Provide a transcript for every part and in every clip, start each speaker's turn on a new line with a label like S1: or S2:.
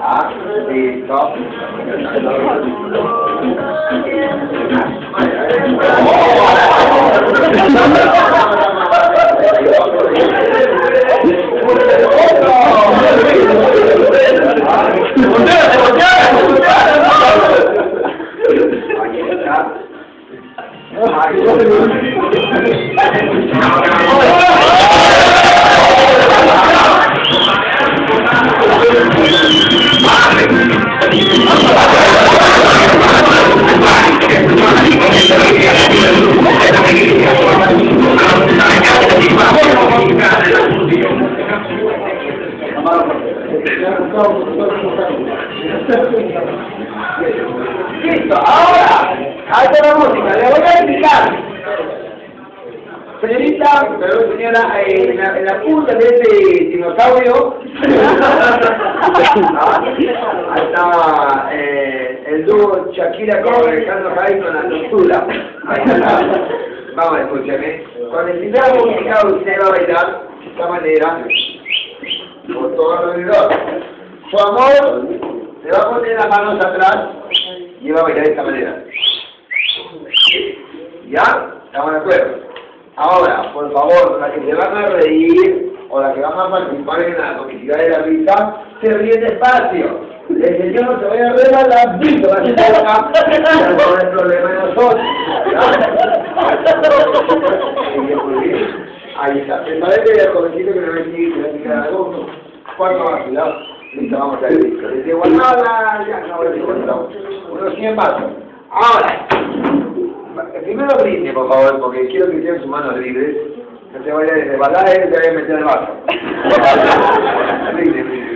S1: à, thì có. Listo, ahora, alta la música, le voy a explicar. Señorita, perdón señora, eh, en, la, en la punta de este dinosaurio, ah, ahí está eh, el dúo Shakira con Alejandro Jaime con la está. Vamos, escúcheme. Con el primer música usted va a bailar de esta manera, por todo alrededor. Su amor se va a poner las manos atrás y va a bailar de esta manera. ¿Ya? ¿Estamos de acuerdo? Ahora, por favor, las que se van a reír o las que van a participar en la comicidad de la risa, se ríen despacio. El señor no se vaya a rebalar, va a ser acá, no es problema de nosotros. Ahí está. Me parece el jovencito que me va a decir que va a decir algo. ¿Cuánto va a cuidado? Listo, vamos a ver. Desde Guatemala, ya no, desde. Unos 100 vasos. Ahora, primero brinde, por favor, porque quiero que tengan sus manos libres. No se vaya a resbalar, él se vaya a meter el vaso. brinde, brinde.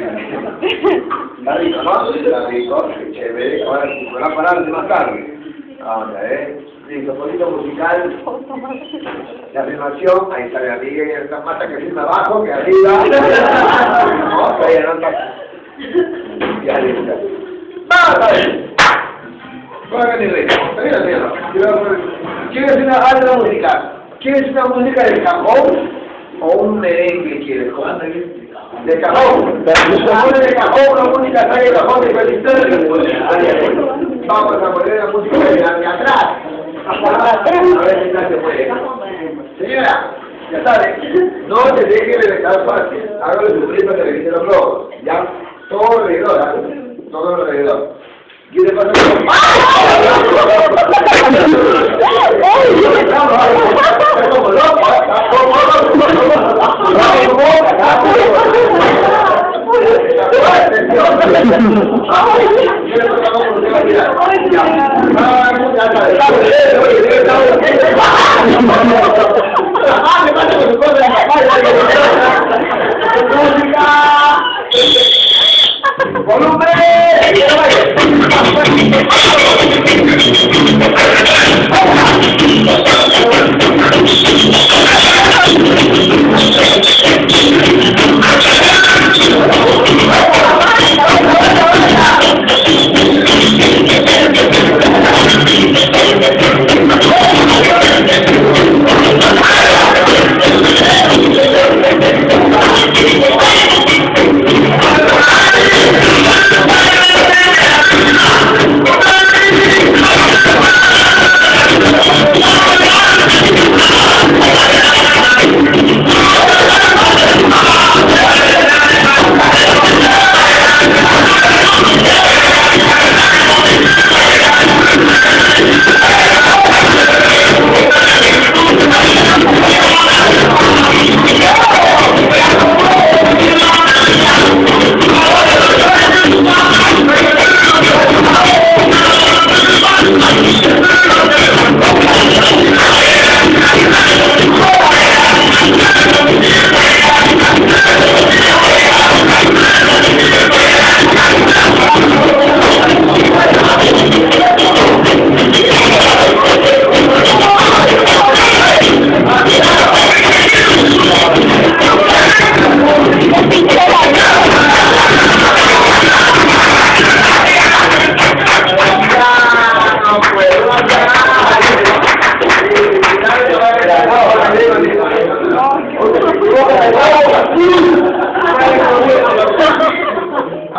S1: Está rico, ¿no? Está rico, chévere. Ahora se a parar de más tarde. Vamos a ver. Listo, poquito musical. La afirmación, ahí está mi amiga, ella está más que firma abajo que arriba. No, todavía no está. Ya listo. Vamos a ver. Póngale ritmo. Mira, mira. ¿Quieres una alta musical? ¿Quieres una música de cajón o un merengue quieres? De cajón. La música de cajón, una música de cajón de felicidad. Vamos a poner la música de atrás. A ver si no se puede. Señora, ya sabe, no se deje de dejar fácil. Hágalo sufrir para que le los globos. Ya, todo alrededor, ¿eh? Todo alrededor. ¿Qué te pasa? ¡Música! Olùgbé!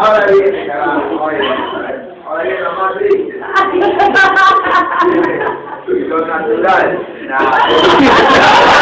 S1: Ahora viene, carajo, ahora viene. Lo más triste. lo natural.